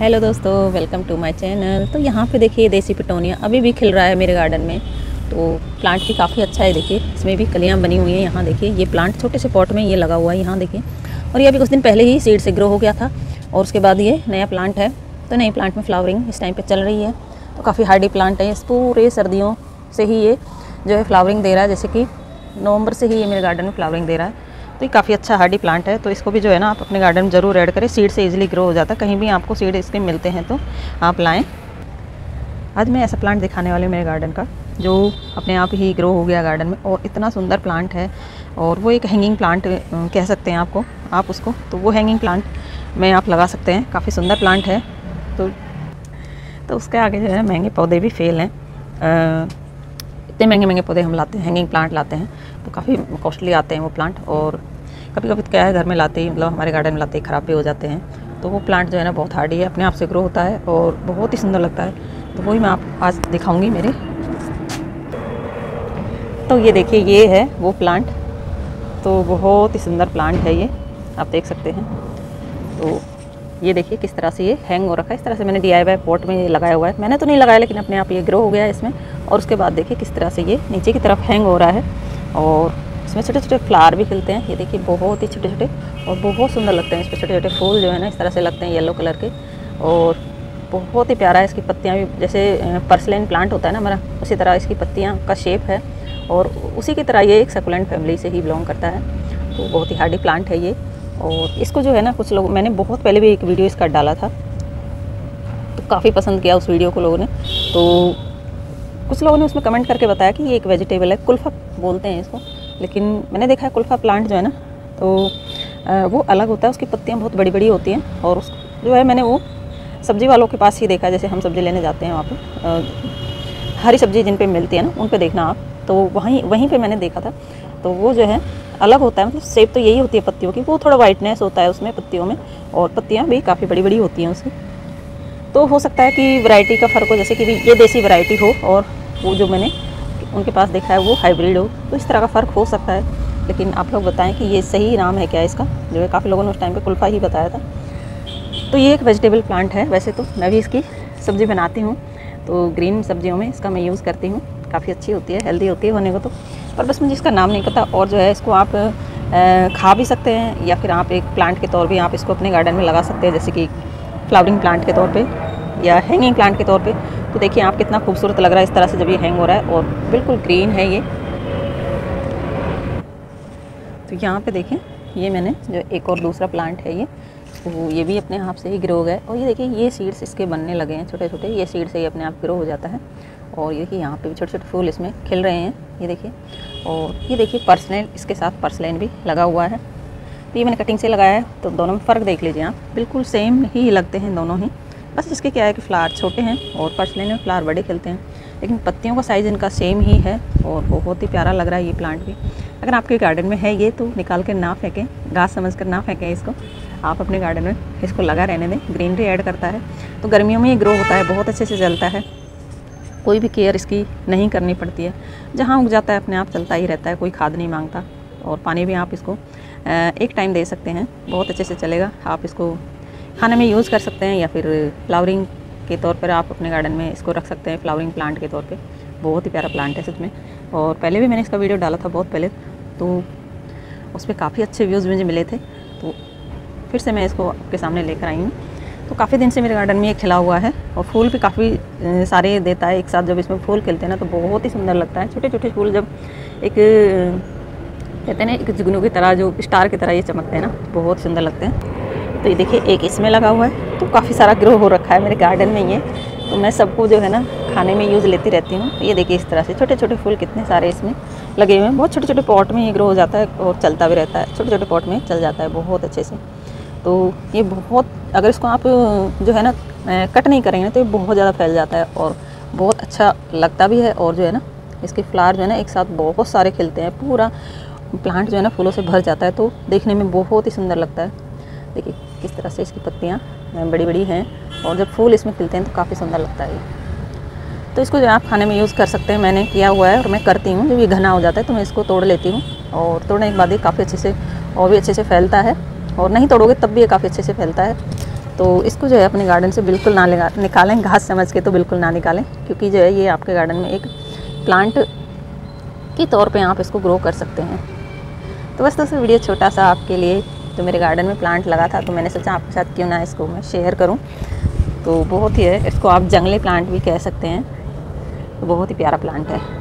Hello दोस्तों, welcome to my channel. तो यहाँ पे देखिए देसी पिटोनिया अभी भी खिल रहा है मेरे गार्डन में। तो प्लांट भी काफ़ी अच्छा है देखिए, इसमें भी कलियाँ बनी हुई हैं यहाँ देखिए। ये प्लांट छोटे से पॉट में ये लगा हुआ है यहाँ देखिए। और ये अभी कुछ दिन पहले ही सीड से ग्रो हो गया था और उसके बाद ये नया प्लांट है। तो नए प्लांट में फ्लावरिंग इस टाइम पर चल रही है। तो काफ़ी हार्डी प्लांट है। इस पूरे सर्दियों से ही ये जो है फ्लावरिंग दे रहा है। जैसे कि नवंबर से ही ये मेरे गार्डन में फ्लावरिंग दे रहा है। तो ये काफ़ी अच्छा हार्डी प्लांट है तो इसको भी जो है ना आप अपने गार्डन में ज़रूर ऐड करें, सीड से इजीली ग्रो हो जाता है, कहीं भी आपको सीड इसके मिलते हैं तो आप लाएँ। आज मैं ऐसा प्लांट दिखाने वाली हूँ मेरे गार्डन का, जो अपने आप ही ग्रो हो गया गार्डन में और इतना सुंदर प्लांट है और वो एक हैंगिंग प्लांट कह सकते हैं आपको, आप उसको तो वो हैंगिंग प्लांट में आप लगा सकते हैं, काफ़ी सुंदर प्लांट है। तो तो उसके आगे जो है महँगे पौधे भी फेल हैं इतने महँगे महँगे पौधे हम लाते हैं हैंगिंग प्लांट लाते हैं तो काफ़ी कॉस्टली आते हैं वो प्लांट और कभी कभी क्या है, घर में लाते ही मतलब हमारे गार्डन में लाते ही ख़राब भी हो जाते हैं। तो वो प्लांट जो है ना, बहुत हार्डी है, अपने आप से ग्रो होता है और बहुत ही सुंदर लगता है। तो वही मैं आप आज दिखाऊँगी मेरे। तो ये देखिए, ये है वो प्लांट तो बहुत ही सुंदर प्लांट है ये, आप देख सकते हैं। तो ये देखिए किस तरह से ये हैंग हो रखा है, इस तरह से मैंने डी आई पॉट में ये लगाया हुआ है। मैंने तो नहीं लगाया, लेकिन अपने आप ये ग्रो हो गया है इसमें। और उसके बाद देखिए किस तरह से ये नीचे की तरफ़ हैंग हो रहा है और इसमें छोटे छोटे फ्लावर भी खिलते हैं। ये देखिए बहुत ही छोटे छोटे और बहुत सुंदर लगते हैं। इस पर छोटे छोटे फूल जो है ना, इस तरह से लगते हैं येलो कलर के। और बहुत ही प्यारा है इसकी पत्तियाँ भी, जैसे पर्सलेन प्लांट होता है ना हमारा, उसी तरह इसकी पत्तियाँ का शेप है। और उसी की तरह ये एक सकुलेंट फैमिली से ही बिलोंग करता है। तो बहुत ही हार्डी प्लांट है ये। और इसको जो है ना, कुछ लोग, मैंने बहुत पहले भी एक वीडियो इसका डाला था। तो काफ़ी पसंद किया उस वीडियो को लोगों ने। तो कुछ लोगों ने उसमें कमेंट करके बताया कि ये एक वेजिटेबल है, कुल्फा बोलते हैं इसको। लेकिन मैंने देखा है कुल्फा प्लांट जो है ना तो वो अलग होता है, उसकी पत्तियाँ बहुत बड़ी बड़ी होती हैं और उस जो है मैंने वो सब्ज़ी वालों के पास ही देखा जैसे हम सब्ज़ी लेने जाते हैं वहाँ पर हरी सब्ज़ी जिन पर मिलती है ना, उन पर देखना आप। तो वहीं वहीं पर मैंने देखा था। तो वो जो है अलग होता है मतलब सेब तो यही होती है पत्तियों की, वो थोड़ा वाइटनेस होता है उसमें पत्तियों में और पत्तियाँ भी काफ़ी बड़ी बड़ी होती हैं उसकी। तो हो सकता है कि वैरायटी का फ़र्क हो, जैसे कि ये देसी वैरायटी हो और वो जो मैंने उनके पास देखा है, वो हाइब्रिड हो। तो इस तरह का फ़र्क हो सकता है। लेकिन आप लोग बताएँ कि ये सही नाम है क्या इसका? जो है काफ़ी लोगों ने उस टाइम पे कुल्फ़ा ही बताया था। तो ये एक वेजिटेबल प्लांट है वैसे तो। मैं भी इसकी सब्ज़ी बनाती हूँ। तो ग्रीन सब्जियों में इसका मैं यूज़ करती हूँ। काफ़ी अच्छी होती है हेल्दी होती है होने को तो। पर बस मुझे इसका नाम नहीं पता। और जो है इसको आप खा भी सकते हैं या फिर आप एक प्लांट के तौर पर आप इसको अपने गार्डन में लगा सकते हैं। जैसे कि फ्लावरिंग प्लांट के तौर पर या हैंगिंग प्लांट के तौर पर तो देखिए, आप कितना खूबसूरत लग रहा है इस तरह से जब ये हैंग हो रहा है और बिल्कुल ग्रीन है ये। तो यहाँ पे देखें, ये मैंने जो एक और दूसरा प्लांट है ये तो ये भी अपने आप से ही ग्रो हो गए और ये देखिए, ये सीड्स इसके बनने लगे हैं छोटे छोटे ये सीड से ही अपने आप ग्रो हो जाता है। और ये देखिए, यहाँ पे भी छोटे छोटे फूल इसमें खिल रहे हैं, ये देखिए। और ये देखिए, पर्सनल, इसके साथ पर्सलेन भी लगा हुआ है। तो ये मैंने कटिंग से लगाया है तो दोनों में फ़र्क देख लीजिए आप, बिल्कुल सेम ही लगते हैं, दोनों ही। बस इसके क्या है कि फ्लावर छोटे हैं और पर्सलिन में फ्लावर बड़े खिलते हैं। लेकिन पत्तियों का साइज़ इनका सेम ही है और बहुत ही प्यारा लग रहा है ये प्लांट भी। अगर आपके गार्डन में है ये तो निकाल कर ना फेंकें घास समझ कर ना फेंकें इसको। आप अपने गार्डन में इसको लगा रहने दें ग्रीनरी ऐड करता है। तो गर्मियों में ये ग्रो होता है, बहुत अच्छे से जलता है। कोई भी केयर इसकी नहीं करनी पड़ती है। जहाँ उग जाता है, अपने आप चलता ही रहता है, कोई खाद नहीं माँगता। और पानी भी आप इसको एक टाइम दे सकते हैं, बहुत अच्छे से चलेगा। आप इसको खाने में यूज़ कर सकते हैं या फिर फ्लावरिंग के तौर पर आप अपने गार्डन में इसको रख सकते हैं फ्लावरिंग प्लांट के तौर पे बहुत ही प्यारा प्लांट है सच में और पहले भी मैंने इसका वीडियो डाला था बहुत पहले तो उस पर काफ़ी अच्छे व्यूज़ मुझे मिले थे। तो फिर से मैं इसको आपके सामने लेकर आई हूँ। तो काफ़ी दिन से मेरे गार्डन में ये खिला हुआ है और फूल भी काफ़ी सारे देता है एक साथ। जब इसमें फूल खिलते हैं ना तो बहुत ही सुंदर लगता है। छोटे छोटे फूल जब एक कहते हैं ना, एक जुगनू की तरह, जो स्टार की तरह ये चमकते हैं ना बहुत सुंदर लगते हैं। तो ये देखिए, एक इसमें लगा हुआ है। तो काफ़ी सारा ग्रो हो रखा है, मेरे गार्डन में ये। तो मैं सबको जो है ना, खाने में यूज़ लेती रहती हूँ। ये देखिए, इस तरह से छोटे छोटे फूल कितने सारे इसमें लगे हुए हैं। बहुत छोटे छोटे पॉट में ये ग्रो हो जाता है और चलता भी रहता है। छोटे छोटे पॉट में चल जाता है बहुत अच्छे से। तो ये बहुत, अगर इसको आप जो है ना कट नहीं करेंगे तो ये बहुत ज़्यादा फैल जाता है और बहुत अच्छा लगता भी है और जो है ना, इसके फ्लावर जो है ना, एक साथ बहुत सारे खिलते हैं। पूरा प्लांट जो है ना, फूलों से भर जाता है। तो देखने में बहुत ही सुंदर लगता है। देखिए, किस तरह से इसकी पत्तियाँ बड़ी बड़ी हैं और जब फूल इसमें खिलते हैं तो काफ़ी सुंदर लगता है तो इसको जो आप खाने में यूज़ कर सकते हैं, मैंने किया हुआ है और मैं करती हूँ, जब ये घना हो जाता है तो मैं इसको तोड़ लेती हूँ और तोड़ने के बाद ये काफ़ी अच्छे से और भी अच्छे से फैलता है और नहीं तोड़ोगे तब भी ये काफ़ी अच्छे से फैलता है। तो इसको जो है अपने गार्डन से बिल्कुल ना निकालें, घास समझ के तो बिल्कुल ना निकालें क्योंकि जो है ये आपके गार्डन में एक प्लांट के तौर पे आप इसको ग्रो कर सकते हैं। तो बस दोस्तों, वीडियो छोटा सा आपके लिए तो मेरे गार्डन में प्लांट लगा था तो मैंने सोचा आपके साथ क्यों ना इसको मैं शेयर करूँ। तो बहुत ही है, इसको आप जंगली प्लांट भी कह सकते हैं। तो बहुत ही प्यारा प्लांट है।